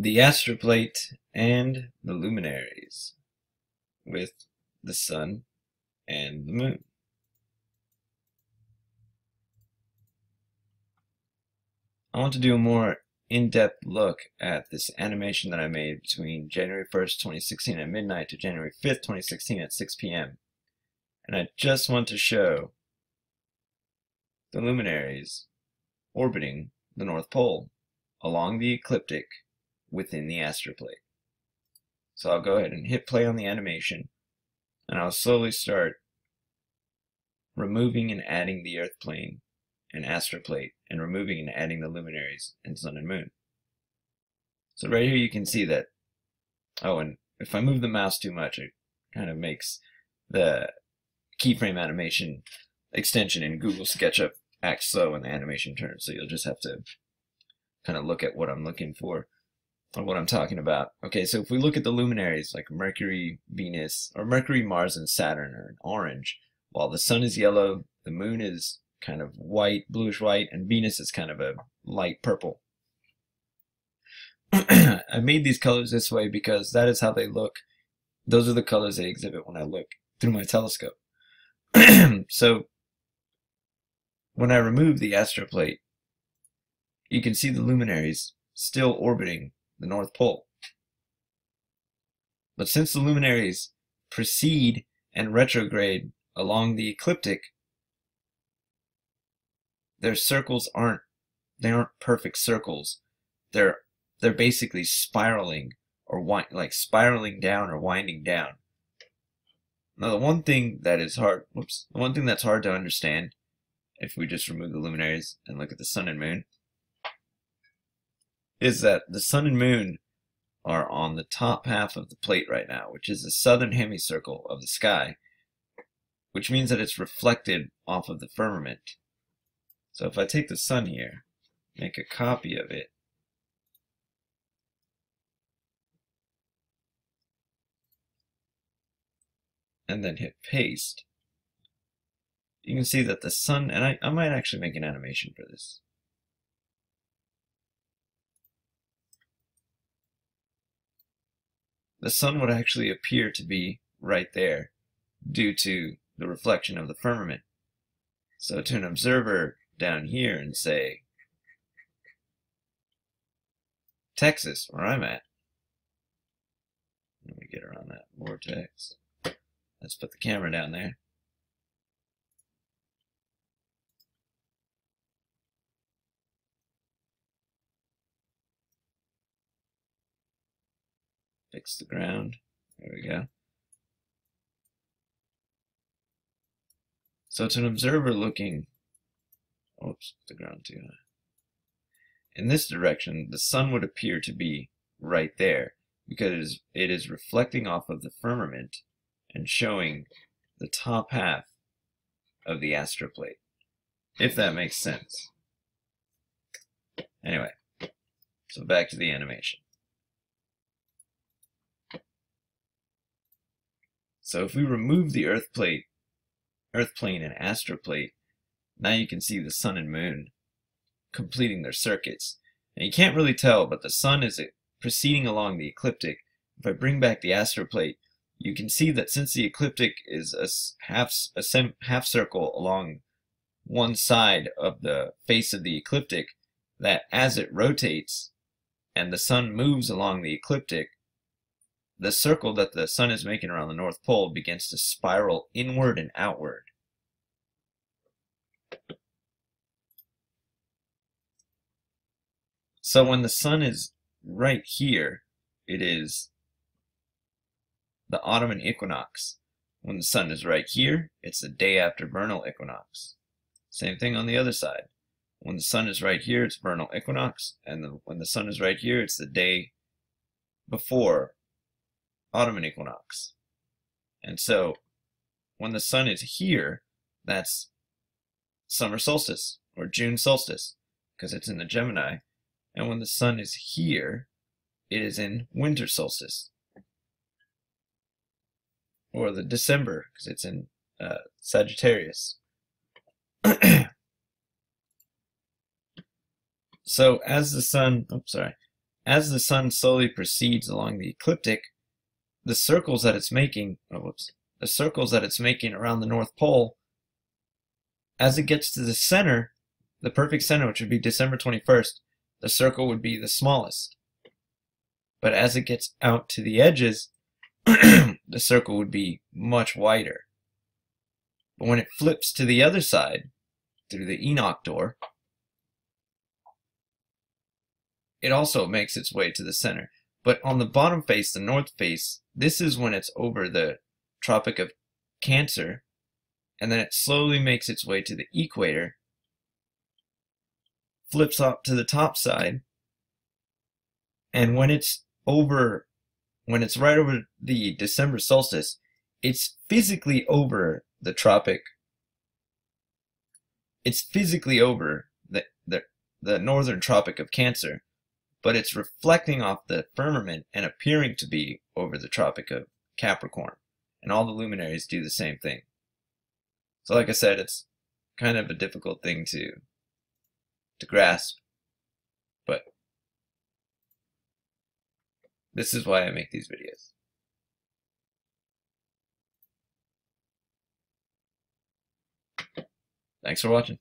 the astroplate and the luminaries with the sun and the moon. I want to do a more in-depth look at this animation that I made between January 1st, 2016 at midnight to January 5th, 2016 at 6 p.m. And I just want to show the luminaries orbiting the North Pole along the ecliptic within the astroplate. So I'll go ahead and hit play on the animation and I'll slowly start removing and adding the Earth plane and astroplate and removing and adding the luminaries and sun and moon. So right here you can see that, oh and if I move the mouse too much it kind of makes the keyframe animation extension in Google SketchUp act slow when the animation turns so you'll just have to kind of look at what I'm looking for or what I'm talking about. Okay, so if we look at the luminaries like Mercury, Venus, or Mercury, Mars, and Saturn are in orange, while the sun is yellow, the moon is kind of white, bluish white, and Venus is kind of a light purple. I made these colors this way because that is how they look. Those are the colors they exhibit when I look through my telescope. so when I remove the astroplate, you can see the luminaries still orbiting the North Pole. But since the luminaries precede and retrograde along the ecliptic, their circles aren't they aren't perfect circles. They're they're basically spiraling or like spiraling down or winding down. Now the one thing that is hard, whoops, the one thing that's hard to understand, if we just remove the luminaries and look at the sun and moon, is that the sun and moon are on the top half of the plate right now, which is the southern hemicircle of the sky, which means that it's reflected off of the firmament. So if I take the sun here, make a copy of it, and then hit paste, you can see that the sun, and I, I might actually make an animation for this. The sun would actually appear to be right there due to the reflection of the firmament. So to an observer down here and say, Texas, where I'm at, let me get around that vortex. Let's put the camera down there. Fix the ground. There we go. So it's an observer looking, oops, the ground too high. In this direction, the sun would appear to be right there because it is, it is reflecting off of the firmament and showing the top half of the astroplate, if that makes sense. Anyway, so back to the animation. So if we remove the Earth plate, Earth plane and astroplate, now you can see the sun and moon completing their circuits. And you can't really tell, but the sun is proceeding along the ecliptic. If I bring back the astroplate, you can see that since the ecliptic is a half, a half circle along one side of the face of the ecliptic, that as it rotates and the sun moves along the ecliptic, the circle that the sun is making around the North Pole begins to spiral inward and outward. So when the sun is right here, it is the autumn equinox. When the sun is right here, it's the day after vernal equinox. Same thing on the other side. When the sun is right here, it's vernal equinox, and the, when the sun is right here, it's the day before autumn equinox. And so when the sun is here, that's summer solstice or June solstice because it's in the Gemini. And when the sun is here, it is in winter solstice or the December because it's in uh, Sagittarius. so as the sun, oops, sorry, as the sun slowly proceeds along the ecliptic, the circles that it's making, oh, whoops, the circles that it's making around the North Pole, as it gets to the center, the perfect center, which would be December 21st, the circle would be the smallest. But as it gets out to the edges, the circle would be much wider. But when it flips to the other side, through the Enoch door, it also makes its way to the center. But on the bottom face, the north face, this is when it's over the Tropic of Cancer, and then it slowly makes its way to the equator, flips up to the top side, and when it's over, when it's right over the December solstice, it's physically over the tropic. It's physically over the, the, the northern tropic of Cancer, but it's reflecting off the firmament and appearing to be over the Tropic of Capricorn. And all the luminaries do the same thing. So like I said, it's kind of a difficult thing to to grasp. But this is why I make these videos. Thanks for watching.